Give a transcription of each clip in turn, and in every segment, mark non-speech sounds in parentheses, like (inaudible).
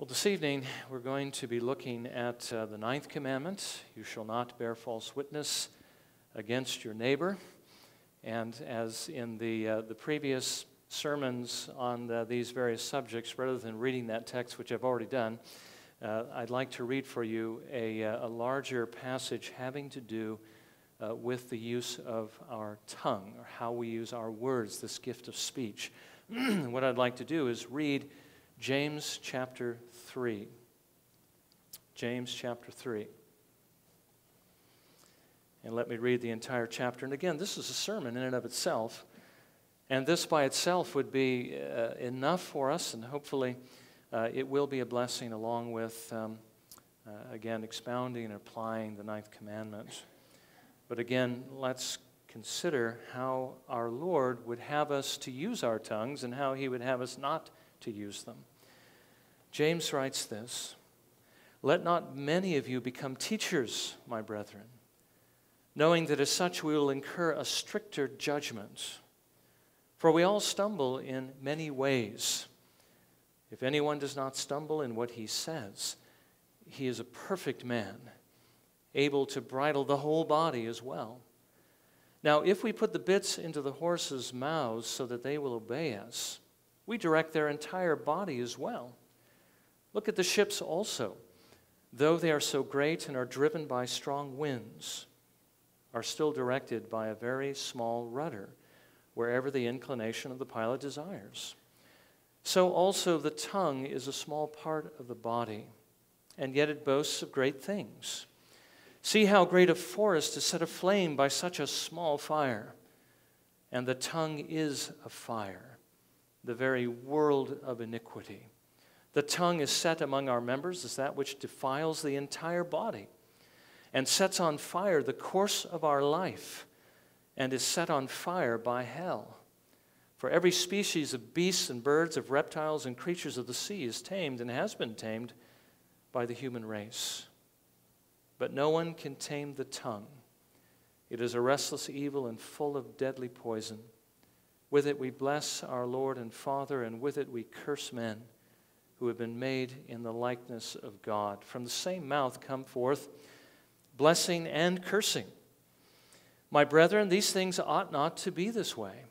Well, this evening we're going to be looking at uh, the ninth commandment you shall not bear false witness against your neighbor. And as in the, uh, the previous sermons on the, these various subjects, rather than reading that text, which I've already done, uh, I'd like to read for you a, uh, a larger passage having to do uh, with the use of our tongue, or how we use our words, this gift of speech. (clears throat) what I'd like to do is read James chapter 3. James chapter 3. And let me read the entire chapter. And again, this is a sermon in and of itself. And this by itself would be uh, enough for us, and hopefully uh, it will be a blessing along with, um, uh, again, expounding and applying the ninth commandment. But again, let's consider how our Lord would have us to use our tongues and how he would have us not to use them. James writes this Let not many of you become teachers, my brethren, knowing that as such we will incur a stricter judgment. For we all stumble in many ways. If anyone does not stumble in what he says, he is a perfect man, able to bridle the whole body as well. Now, if we put the bits into the horses' mouths so that they will obey us, we direct their entire body as well. Look at the ships also. Though they are so great and are driven by strong winds, are still directed by a very small rudder, wherever the inclination of the pilot desires. So also the tongue is a small part of the body, and yet it boasts of great things. See how great a forest is set aflame by such a small fire. And the tongue is a fire, the very world of iniquity. The tongue is set among our members as that which defiles the entire body and sets on fire the course of our life and is set on fire by hell. For every species of beasts and birds, of reptiles and creatures of the sea is tamed and has been tamed by the human race. But no one can tame the tongue. It is a restless evil and full of deadly poison. With it we bless our Lord and Father, and with it we curse men who have been made in the likeness of God. From the same mouth come forth blessing and cursing. My brethren, these things ought not to be this way.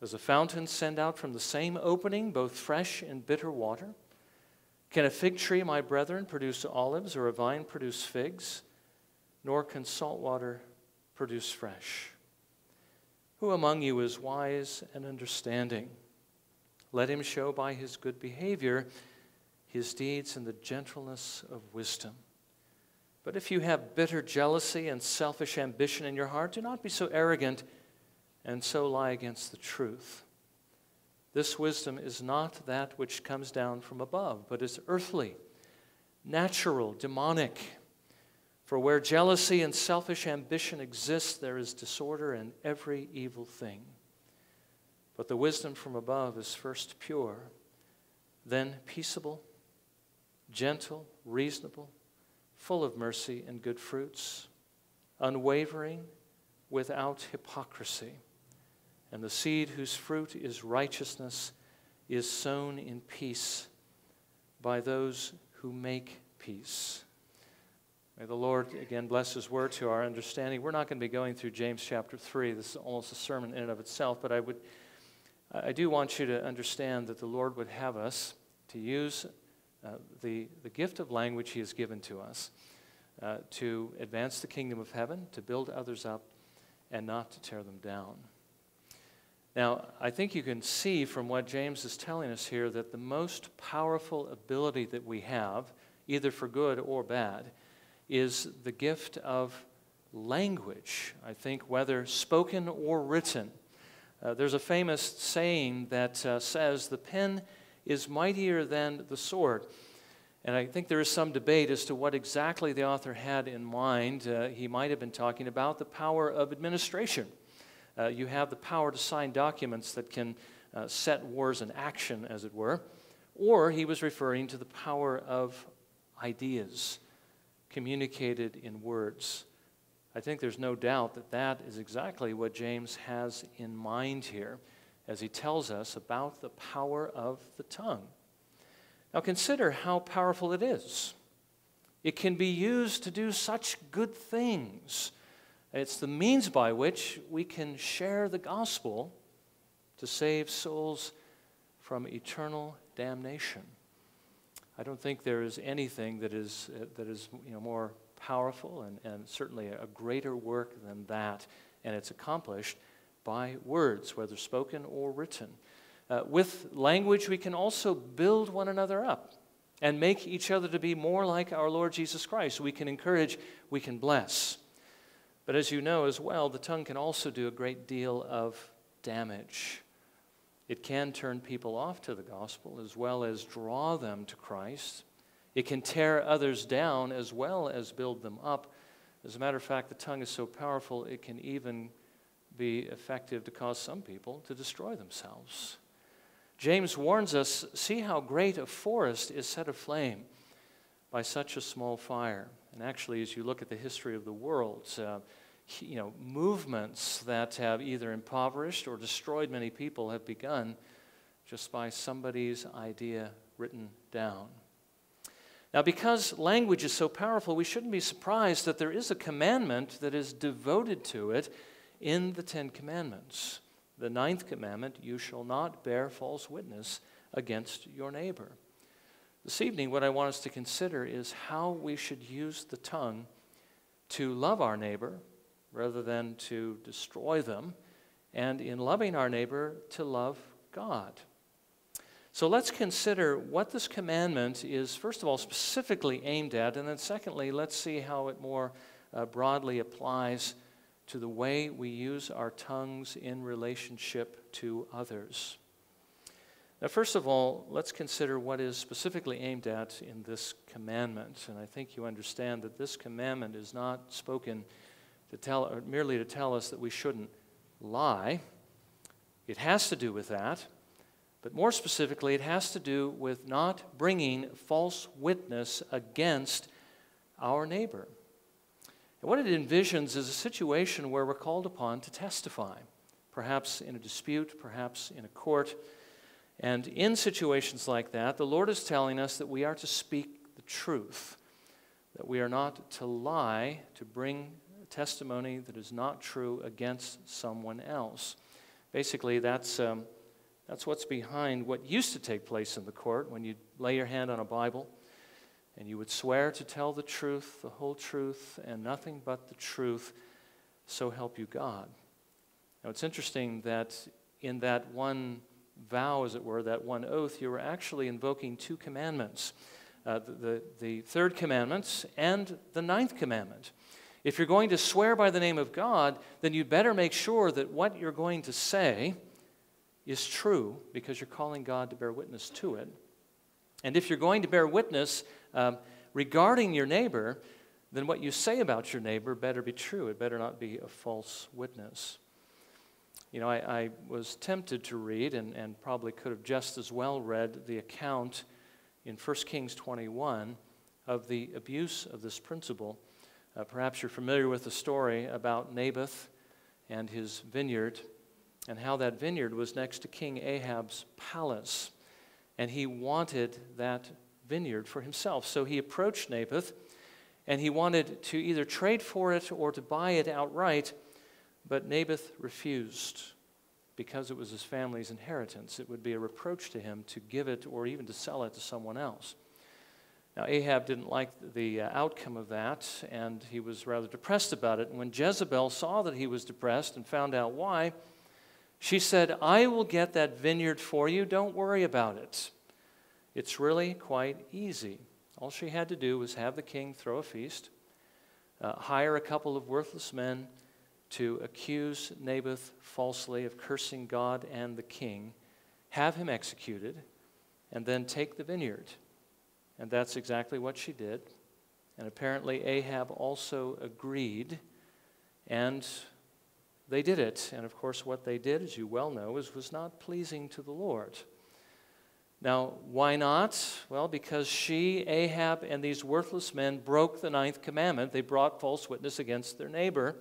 Does a fountain send out from the same opening both fresh and bitter water? Can a fig tree, my brethren, produce olives, or a vine produce figs? Nor can salt water produce fresh. Who among you is wise and understanding? Let him show by his good behavior his deeds in the gentleness of wisdom. But if you have bitter jealousy and selfish ambition in your heart, do not be so arrogant and so lie against the truth. This wisdom is not that which comes down from above, but is earthly, natural, demonic. For where jealousy and selfish ambition exist, there is disorder and every evil thing. But the wisdom from above is first pure, then peaceable, gentle, reasonable, full of mercy and good fruits, unwavering, without hypocrisy. And the seed whose fruit is righteousness is sown in peace by those who make peace. May the Lord again bless His word to our understanding. We're not going to be going through James chapter 3. This is almost a sermon in and of itself, but I would I do want you to understand that the Lord would have us to use uh, the, the gift of language He has given to us uh, to advance the kingdom of heaven, to build others up, and not to tear them down. Now, I think you can see from what James is telling us here that the most powerful ability that we have, either for good or bad, is the gift of language. I think whether spoken or written. Uh, there's a famous saying that uh, says, The pen is mightier than the sword. And I think there is some debate as to what exactly the author had in mind. Uh, he might have been talking about the power of administration. Uh, you have the power to sign documents that can uh, set wars in action, as it were. Or he was referring to the power of ideas communicated in words. I think there's no doubt that that is exactly what James has in mind here as he tells us about the power of the tongue. Now consider how powerful it is. It can be used to do such good things. It's the means by which we can share the gospel to save souls from eternal damnation. I don't think there is anything that is, uh, that is you know, more powerful and, and certainly a greater work than that. And it's accomplished by words, whether spoken or written. Uh, with language, we can also build one another up and make each other to be more like our Lord Jesus Christ. We can encourage, we can bless. But as you know as well, the tongue can also do a great deal of damage. It can turn people off to the gospel as well as draw them to Christ. It can tear others down as well as build them up. As a matter of fact, the tongue is so powerful, it can even be effective to cause some people to destroy themselves. James warns us see how great a forest is set aflame by such a small fire. And actually, as you look at the history of the world, uh, you know, movements that have either impoverished or destroyed many people have begun just by somebody's idea written down. Now, because language is so powerful, we shouldn't be surprised that there is a commandment that is devoted to it in the Ten Commandments. The ninth commandment you shall not bear false witness against your neighbor. This evening, what I want us to consider is how we should use the tongue to love our neighbor rather than to destroy them, and in loving our neighbor, to love God. So let's consider what this commandment is, first of all, specifically aimed at, and then secondly, let's see how it more uh, broadly applies to the way we use our tongues in relationship to others. Now, first of all, let's consider what is specifically aimed at in this commandment. And I think you understand that this commandment is not spoken to tell, merely to tell us that we shouldn't lie. It has to do with that. But more specifically, it has to do with not bringing false witness against our neighbor. And what it envisions is a situation where we're called upon to testify, perhaps in a dispute, perhaps in a court. And in situations like that, the Lord is telling us that we are to speak the truth, that we are not to lie to bring testimony that is not true against someone else. Basically, that's, um, that's what's behind what used to take place in the court when you lay your hand on a Bible and you would swear to tell the truth, the whole truth, and nothing but the truth, so help you God. Now, it's interesting that in that one vow, as it were, that one oath, you were actually invoking two commandments uh, the, the, the third commandment and the ninth commandment. If you're going to swear by the name of God, then you'd better make sure that what you're going to say is true because you're calling God to bear witness to it. And if you're going to bear witness um, regarding your neighbor, then what you say about your neighbor better be true. It better not be a false witness. You know, I, I was tempted to read, and, and probably could have just as well read, the account in 1 Kings 21 of the abuse of this principle uh, perhaps you're familiar with the story about Naboth and his vineyard and how that vineyard was next to King Ahab's palace. And he wanted that vineyard for himself. So he approached Naboth and he wanted to either trade for it or to buy it outright. But Naboth refused because it was his family's inheritance. It would be a reproach to him to give it or even to sell it to someone else. Now, Ahab didn't like the uh, outcome of that, and he was rather depressed about it. And when Jezebel saw that he was depressed and found out why, she said, I will get that vineyard for you. Don't worry about it. It's really quite easy. All she had to do was have the king throw a feast, uh, hire a couple of worthless men to accuse Naboth falsely of cursing God and the king, have him executed, and then take the vineyard. And that's exactly what she did. And apparently, Ahab also agreed. And they did it. And of course, what they did, as you well know, is, was not pleasing to the Lord. Now, why not? Well, because she, Ahab, and these worthless men broke the ninth commandment. They brought false witness against their neighbor,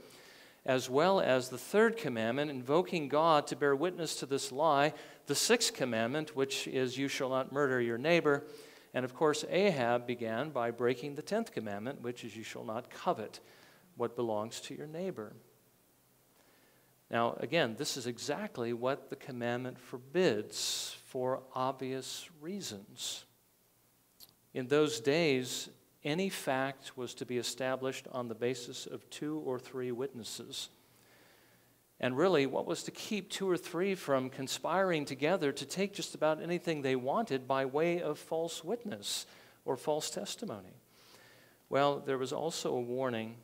as well as the third commandment, invoking God to bear witness to this lie. The sixth commandment, which is, You shall not murder your neighbor And of course, Ahab began by breaking the 10th commandment, which is, You shall not covet what belongs to your neighbor. Now, again, this is exactly what the commandment forbids for obvious reasons. In those days, any fact was to be established on the basis of two or three witnesses. And really, what was to keep two or three from conspiring together to take just about anything they wanted by way of false witness or false testimony? Well, there was also a warning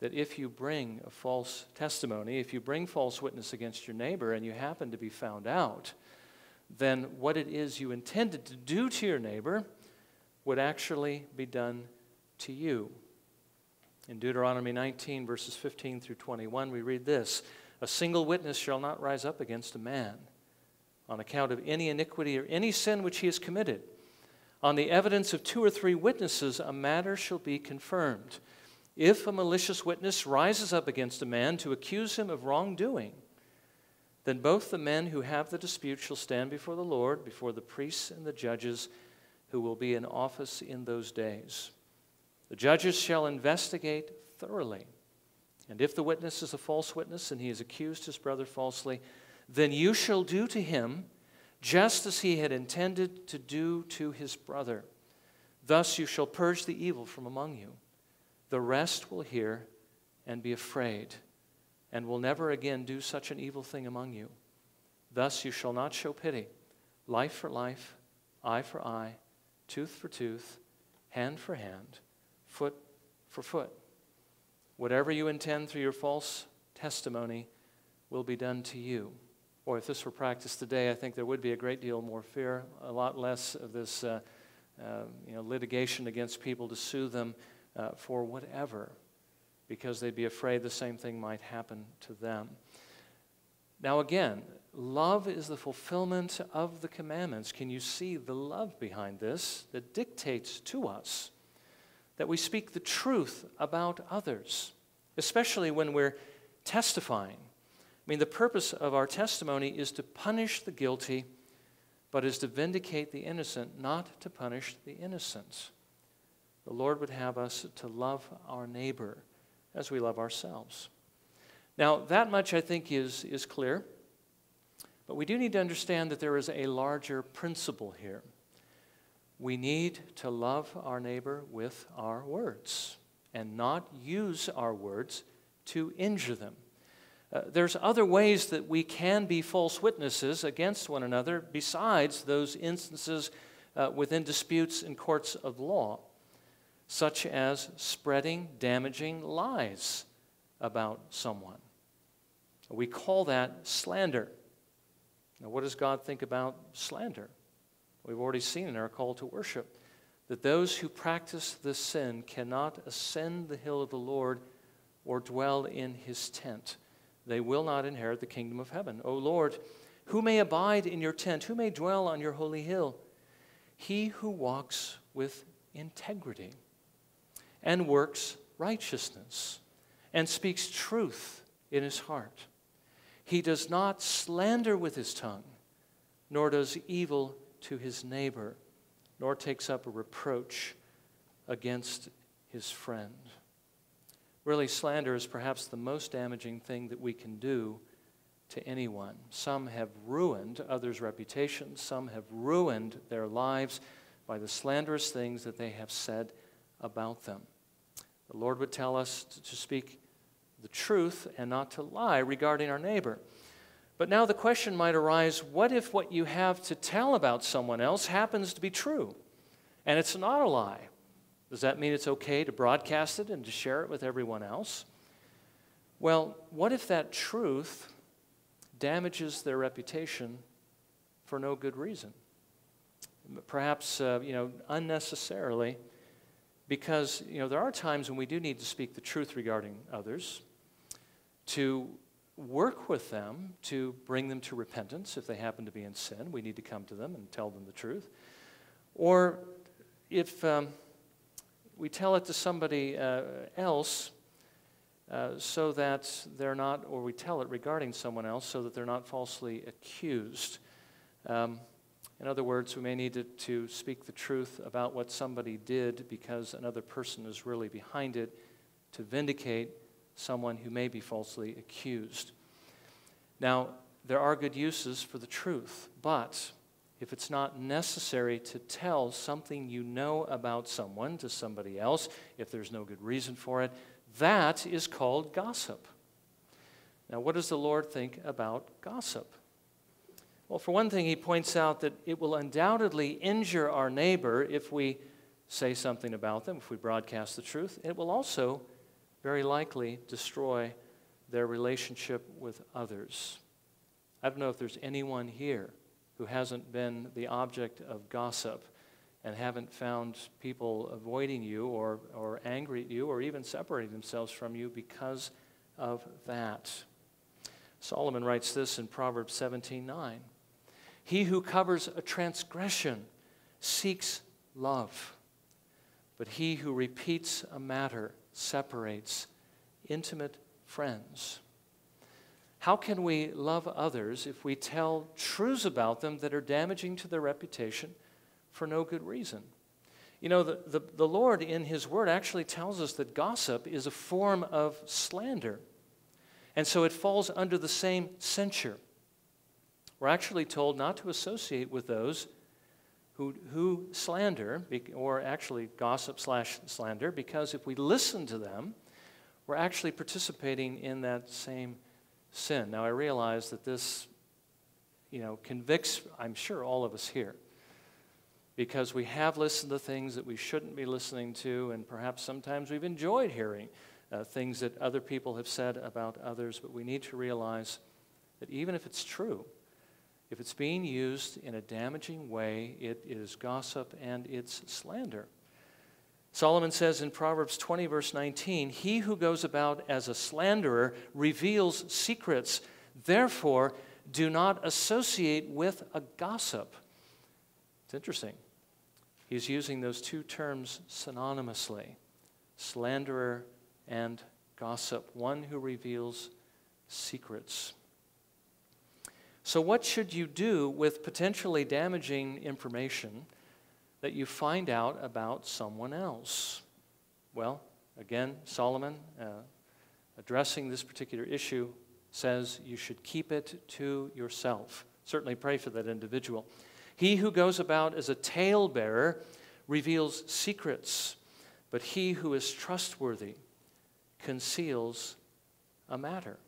that if you bring a false testimony, if you bring false witness against your neighbor and you happen to be found out, then what it is you intended to do to your neighbor would actually be done to you. In Deuteronomy 19, verses 15 through 21, we read this A single witness shall not rise up against a man on account of any iniquity or any sin which he has committed. On the evidence of two or three witnesses, a matter shall be confirmed. If a malicious witness rises up against a man to accuse him of wrongdoing, then both the men who have the dispute shall stand before the Lord, before the priests and the judges who will be in office in those days. The judges shall investigate thoroughly. And if the witness is a false witness and he has accused his brother falsely, then you shall do to him just as he had intended to do to his brother. Thus you shall purge the evil from among you. The rest will hear and be afraid, and will never again do such an evil thing among you. Thus you shall not show pity, life for life, eye for eye tooth for tooth, hand for hand, foot for foot. Whatever you intend through your false testimony will be done to you. Or if this were practiced today, I think there would be a great deal more fear, a lot less of this uh, uh, you know, litigation against people to sue them uh, for whatever, because they'd be afraid the same thing might happen to them. Now, again, love is the fulfillment of the commandments. Can you see the love behind this that dictates to us that we speak the truth about others, especially when we're testifying? I mean, the purpose of our testimony is to punish the guilty, but is to vindicate the innocent, not to punish the innocent. The Lord would have us to love our neighbor as we love ourselves. Now, that much I think is, is clear, but we do need to understand that there is a larger principle here. We need to love our neighbor with our words and not use our words to injure them. Uh, there's other ways that we can be false witnesses against one another besides those instances uh, within disputes in courts of law, such as spreading damaging lies about someone. We call that slander. Now, what does God think about slander? We've already seen in our call to worship that those who practice this sin cannot ascend the hill of the Lord or dwell in his tent. They will not inherit the kingdom of heaven. O Lord, who may abide in your tent? Who may dwell on your holy hill? He who walks with integrity and works righteousness and speaks truth in his heart. He does not slander with his tongue, nor does evil to his neighbor, nor takes up a reproach against his friend. Really, slander is perhaps the most damaging thing that we can do to anyone. Some have ruined others' reputations, some have ruined their lives by the slanderous things that they have said about them. The Lord would tell us to speak the truth and not to lie regarding our neighbor. But now the question might arise what if what you have to tell about someone else happens to be true and it's not a lie? Does that mean it's okay to broadcast it and to share it with everyone else? Well, what if that truth damages their reputation for no good reason? Perhaps, uh, you know, unnecessarily, because, you know, there are times when we do need to speak the truth regarding others to work with them to bring them to repentance if they happen to be in sin. We need to come to them and tell them the truth. Or if um, we tell it to somebody uh, else uh, so that they're not, or we tell it regarding someone else so that they're not falsely accused. Um, In other words, we may need to, to speak the truth about what somebody did because another person is really behind it to vindicate someone who may be falsely accused. Now, there are good uses for the truth, but if it's not necessary to tell something you know about someone to somebody else, if there's no good reason for it, that is called gossip. Now, what does the Lord think about gossip? Well, for one thing, he points out that it will undoubtedly injure our neighbor if we say something about them, if we broadcast the truth. It will also very likely destroy their relationship with others. I don't know if there's anyone here who hasn't been the object of gossip and haven't found people avoiding you or, or angry at you or even separating themselves from you because of that. Solomon writes this in Proverbs 17 9. He who covers a transgression seeks love, but he who repeats a matter separates intimate friends. How can we love others if we tell truths about them that are damaging to their reputation for no good reason? You know, the, the, the, Lord in His Word actually tells us that gossip is a form of slander. And so it falls under the same censure. We're actually told not to associate with those who, who slander, or actually gossip slash slander, because if we listen to them, we're actually participating in that same sin. Now, I realize that this, you know, convicts, I'm sure, all of us here. Because we have listened to things that we shouldn't be listening to, and perhaps sometimes we've enjoyed hearing uh, things that other people have said about others, but we need to realize that even if it's true, if it's being used in a damaging way, it is gossip and it's slander. Solomon says in Proverbs 20, verse 19, He who goes about as a slanderer reveals secrets. Therefore, do not associate with a gossip. It's interesting. He's using those two terms synonymously slanderer and gossip, one who reveals secrets. So, what should you do with potentially damaging information that you find out about someone else? Well, again, Solomon, uh, addressing this particular issue, says you should keep it to yourself. Certainly pray for that individual. He who goes about as a talebearer reveals secrets, but he who is trustworthy conceals a matter.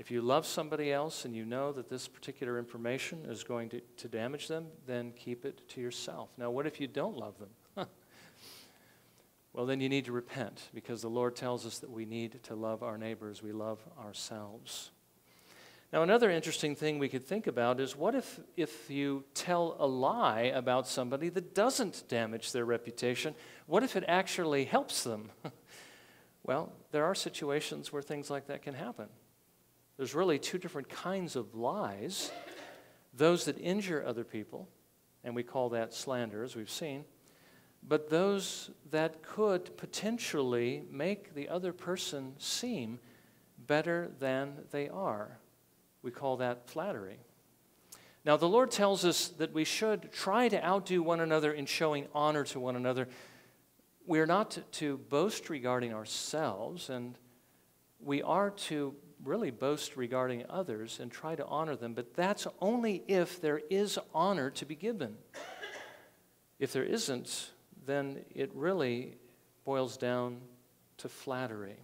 If you love somebody else and you know that this particular information is going to, to damage them, then keep it to yourself. Now, what if you don't love them? (laughs) well, then you need to repent because the Lord tells us that we need to love our neighbors, we love ourselves. Now, another interesting thing we could think about is what if, if you tell a lie about somebody that doesn't damage their reputation? What if it actually helps them? (laughs) well, there are situations where things like that can happen. There's really two different kinds of lies those that injure other people, and we call that slander, as we've seen, but those that could potentially make the other person seem better than they are. We call that flattery. Now, the Lord tells us that we should try to outdo one another in showing honor to one another. We are not to, to boast regarding ourselves, and we are to really boast regarding others and try to honor them, but that's only if there is honor to be given. If there isn't, then it really boils down to flattery.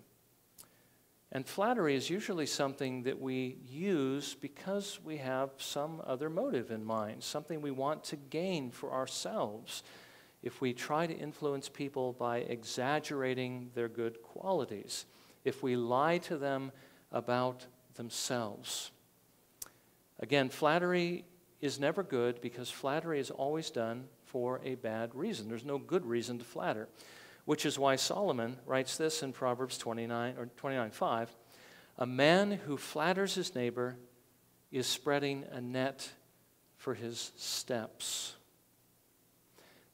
And flattery is usually something that we use because we have some other motive in mind, something we want to gain for ourselves. If we try to influence people by exaggerating their good qualities, if we lie to them about themselves. Again, flattery is never good because flattery is always done for a bad reason. There's no good reason to flatter, which is why Solomon writes this in Proverbs 29 or 29 5. A man who flatters his neighbor is spreading a net for his steps.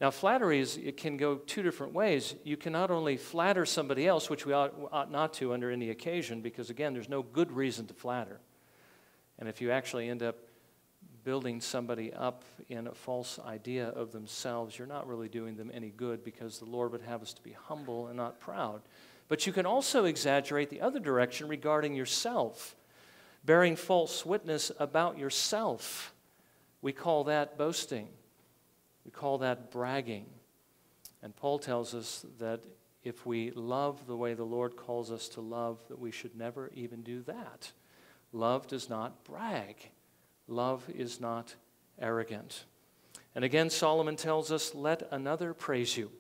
Now, flattery is, it can go two different ways. You can not only flatter somebody else, which we ought, ought not to under any occasion, because again, there's no good reason to flatter. And if you actually end up building somebody up in a false idea of themselves, you're not really doing them any good because the Lord would have us to be humble and not proud. But you can also exaggerate the other direction regarding yourself, bearing false witness about yourself. We call that boasting, we call that bragging. And Paul tells us that if we love the way the Lord calls us to love, that we should never even do that. Love does not brag. Love is not arrogant. And again, Solomon tells us, let another praise you,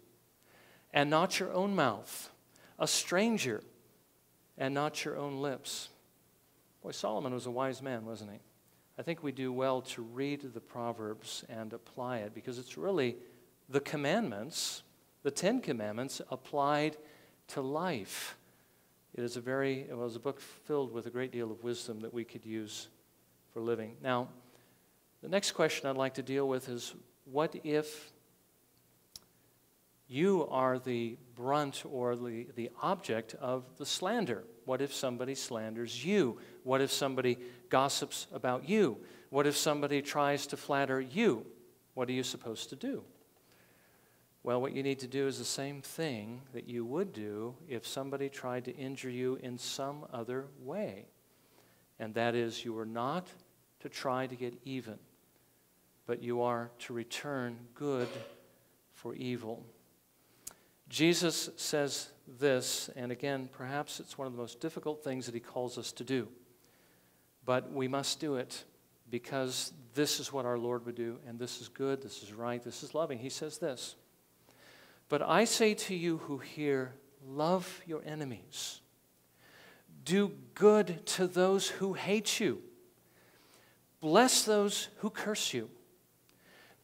and not your own mouth, a stranger, and not your own lips. Boy, Solomon was a wise man, wasn't he? I think we do well to read the Proverbs and apply it because it's really the commandments, the Ten Commandments, applied to life. It is a very, it was a book filled with a great deal of wisdom that we could use for living. Now, the next question I'd like to deal with is what if you are the brunt or the, the object of the slander? What if somebody slanders you? What if somebody gossips about you? What if somebody tries to flatter you? What are you supposed to do? Well, what you need to do is the same thing that you would do if somebody tried to injure you in some other way. And that is, you are not to try to get even, but you are to return good for evil. Jesus says this, and again, perhaps it's one of the most difficult things that he calls us to do, but we must do it because this is what our Lord would do, and this is good, this is right, this is loving. He says this But I say to you who hear, love your enemies, do good to those who hate you, bless those who curse you,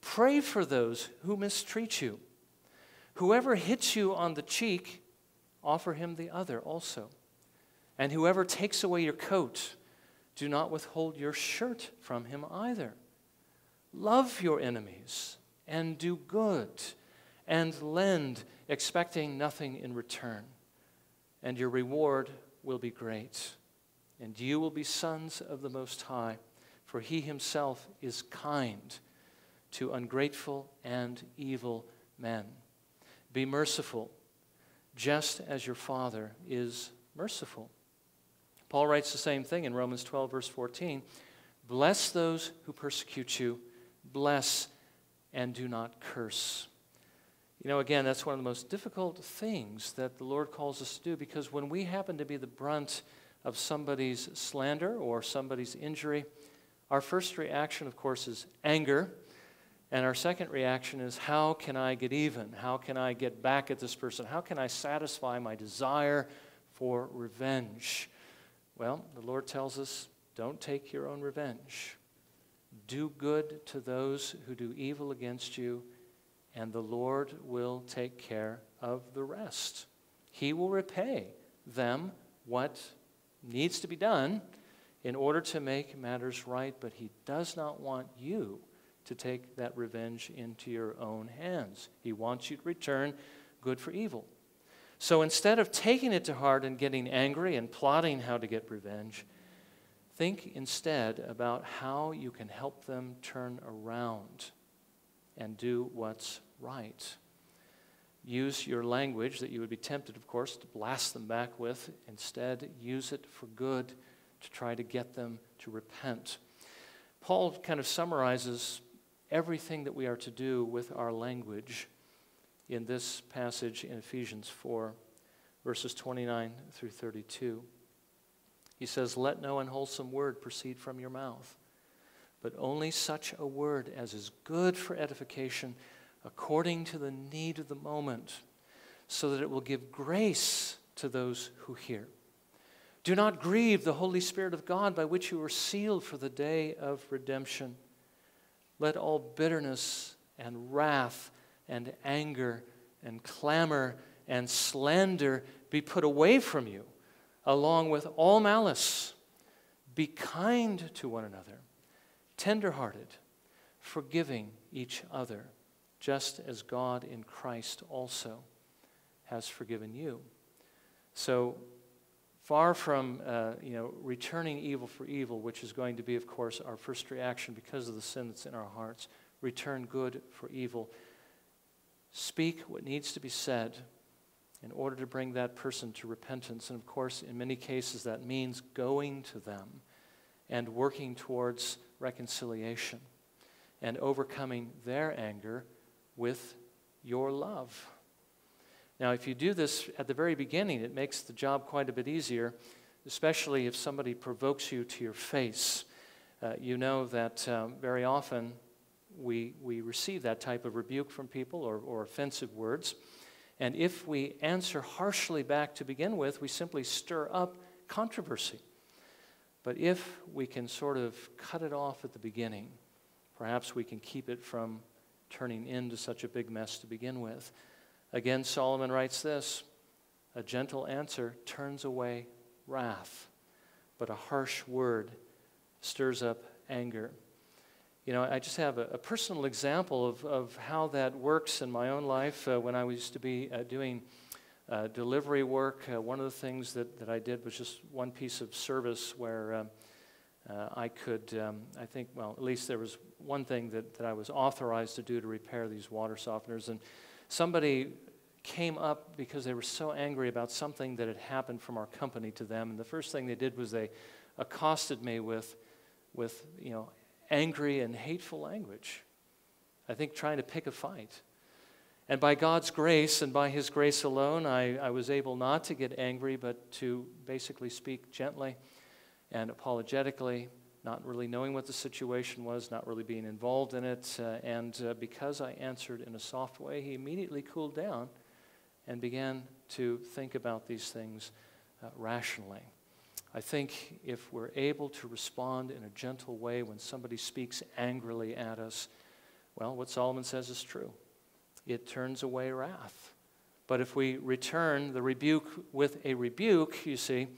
pray for those who mistreat you. Whoever hits you on the cheek, offer him the other also. And whoever takes away your coat, do not withhold your shirt from him either. Love your enemies and do good and lend, expecting nothing in return. And your reward will be great. And you will be sons of the Most High, for he himself is kind to ungrateful and evil men. Be merciful, just as your Father is merciful. Paul writes the same thing in Romans 12, verse 14. Bless those who persecute you, bless and do not curse. You know, again, that's one of the most difficult things that the Lord calls us to do because when we happen to be the brunt of somebody's slander or somebody's injury, our first reaction, of course, is anger and our second reaction is, how can I get even? How can I get back at this person? How can I satisfy my desire for revenge? Well, the Lord tells us, don't take your own revenge. Do good to those who do evil against you, and the Lord will take care of the rest. He will repay them what needs to be done in order to make matters right, but He does not want you to take that revenge into your own hands. He wants you to return good for evil. So instead of taking it to heart and getting angry and plotting how to get revenge, think instead about how you can help them turn around and do what's right. Use your language that you would be tempted, of course, to blast them back with. Instead, use it for good to try to get them to repent. Paul kind of summarizes everything that we are to do with our language in this passage in Ephesians 4, verses 29 through 32. He says, Let no unwholesome word proceed from your mouth, but only such a word as is good for edification according to the need of the moment, so that it will give grace to those who hear. Do not grieve the Holy Spirit of God by which you were sealed for the day of redemption. Let all bitterness and wrath and anger and clamor and slander be put away from you, along with all malice. Be kind to one another, tenderhearted, forgiving each other, just as God in Christ also has forgiven you. So far from uh, you know, returning evil for evil, which is going to be, of course, our first reaction because of the sin that's in our hearts, return good for evil. Speak what needs to be said in order to bring that person to repentance. And of course, in many cases, that means going to them and working towards reconciliation and overcoming their anger with your love. Now, if you do this at the very beginning, it makes the job quite a bit easier, especially if somebody provokes you to your face. Uh, you know that um, very often we, we receive that type of rebuke from people or, or offensive words. And if we answer harshly back to begin with, we simply stir up controversy. But if we can sort of cut it off at the beginning, perhaps we can keep it from turning into such a big mess to begin with. Again, Solomon writes this A gentle answer turns away wrath, but a harsh word stirs up anger. You know, I just have a, a personal example of, of how that works in my own life. Uh, when I used to be uh, doing uh, delivery work, uh, one of the things that, that I did was just one piece of service where um, uh, I could, um, I think, well, at least there was one thing that, that I was authorized to do to repair these water softeners. And somebody came up because they were so angry about something that had happened from our company to them. And the first thing they did was they accosted me with, with you know, angry and hateful language. I think trying to pick a fight. And by God's grace and by His grace alone, I, I was able not to get angry, but to basically speak gently and apologetically not really knowing what the situation was, not really being involved in it. Uh, and uh, because I answered in a soft way, he immediately cooled down and began to think about these things uh, rationally. I think if we're able to respond in a gentle way when somebody speaks angrily at us, well, what Solomon says is true. It turns away wrath. But if we return the rebuke with a rebuke, you see,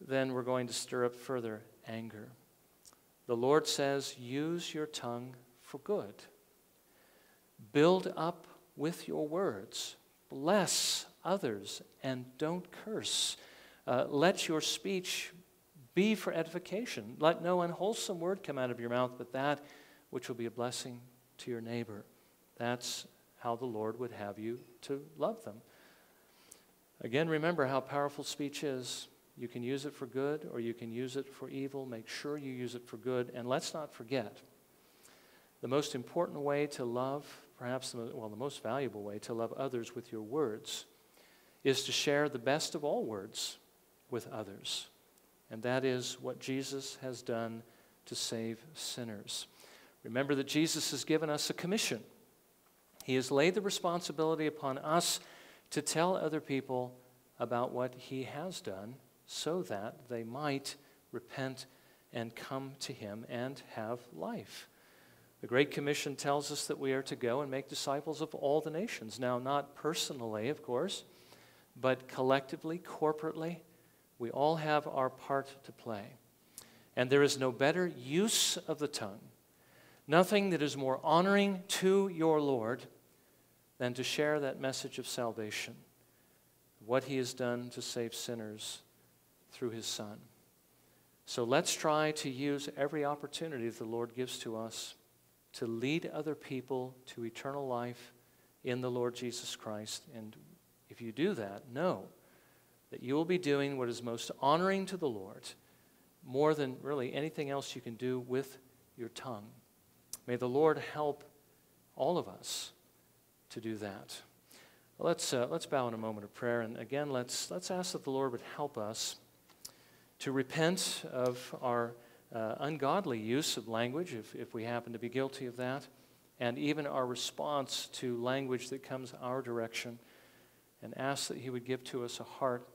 then we're going to stir up further anger. The Lord says, use your tongue for good. Build up with your words. Bless others and don't curse. Uh, let your speech be for edification. Let no unwholesome word come out of your mouth, but that which will be a blessing to your neighbor. That's how the Lord would have you to love them. Again, remember how powerful speech is. You can use it for good or you can use it for evil. Make sure you use it for good. And let's not forget the most important way to love, perhaps, the, well, the most valuable way to love others with your words is to share the best of all words with others. And that is what Jesus has done to save sinners. Remember that Jesus has given us a commission. He has laid the responsibility upon us to tell other people about what he has done so that they might repent and come to him and have life. The Great Commission tells us that we are to go and make disciples of all the nations. Now, not personally, of course, but collectively, corporately, we all have our part to play. And there is no better use of the tongue, nothing that is more honoring to your Lord than to share that message of salvation, what he has done to save sinners through his Son. So let's try to use every opportunity the Lord gives to us to lead other people to eternal life in the Lord Jesus Christ. And if you do that, know that you will be doing what is most honoring to the Lord more than really anything else you can do with your tongue. May the Lord help all of us to do that. let's, uh, let's bow in a moment of prayer. And again, let's, let's ask that the Lord would help us to repent of our uh, ungodly use of language, if, if we happen to be guilty of that, and even our response to language that comes our direction, and ask that He would give to us a heart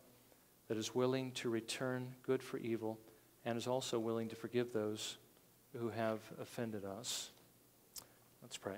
that is willing to return good for evil and is also willing to forgive those who have offended us. Let's pray.